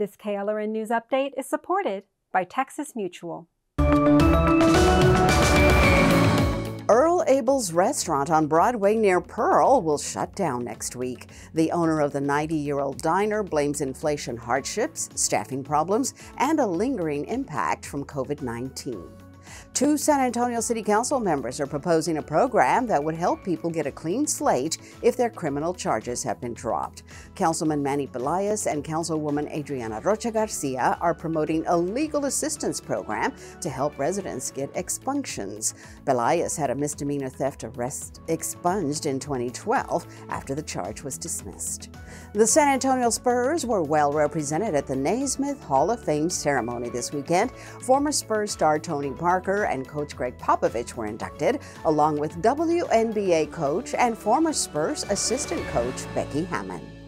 This KLRN News Update is supported by Texas Mutual. Earl Abel's restaurant on Broadway near Pearl will shut down next week. The owner of the 90 year old diner blames inflation hardships, staffing problems, and a lingering impact from COVID 19. Two San Antonio City Council members are proposing a program that would help people get a clean slate if their criminal charges have been dropped. Councilman Manny Pelaez and Councilwoman Adriana Rocha Garcia are promoting a legal assistance program to help residents get expunctions. Pelaez had a misdemeanor theft arrest expunged in 2012 after the charge was dismissed. The San Antonio Spurs were well represented at the Naismith Hall of Fame ceremony this weekend. Former Spurs star Tony Parker and coach Gregg Popovich were inducted, along with WNBA coach and former Spurs assistant coach Becky Hammon.